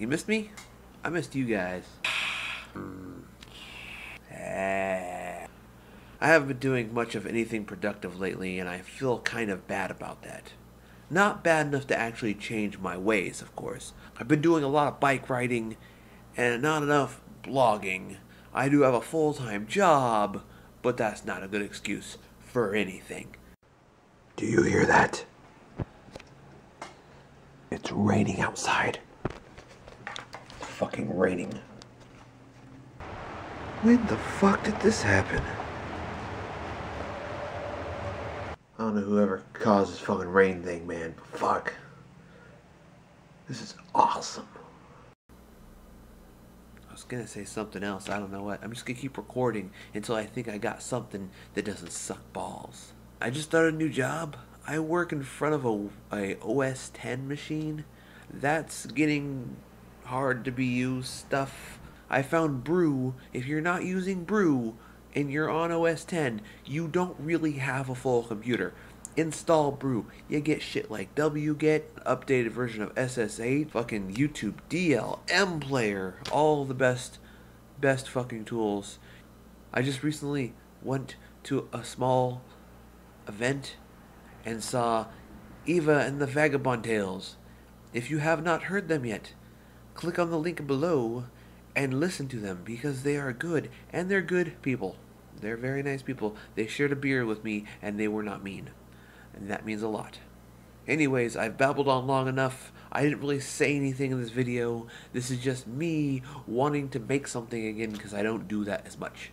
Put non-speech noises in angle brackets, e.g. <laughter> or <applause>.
You missed me? I missed you guys. <sighs> I haven't been doing much of anything productive lately, and I feel kind of bad about that. Not bad enough to actually change my ways, of course. I've been doing a lot of bike riding and not enough blogging. I do have a full time job, but that's not a good excuse for anything. Do you hear that? It's raining outside. Fucking raining. When the fuck did this happen? I don't know whoever caused this fucking rain thing, man, but fuck. This is awesome. I was gonna say something else, I don't know what. I'm just gonna keep recording until I think I got something that doesn't suck balls. I just started a new job. I work in front of a, a OS 10 machine. That's getting hard to be used stuff. I found Brew. If you're not using Brew and you're on OS 10, you don't really have a full computer. Install Brew. You get shit like wget, updated version of SSH, fucking YouTube DL, M Player, all the best, best fucking tools. I just recently went to a small event and saw Eva and the Vagabond Tales. If you have not heard them yet, click on the link below and listen to them because they are good and they're good people. They're very nice people. They shared a beer with me and they were not mean. And that means a lot. Anyways, I've babbled on long enough. I didn't really say anything in this video. This is just me wanting to make something again because I don't do that as much.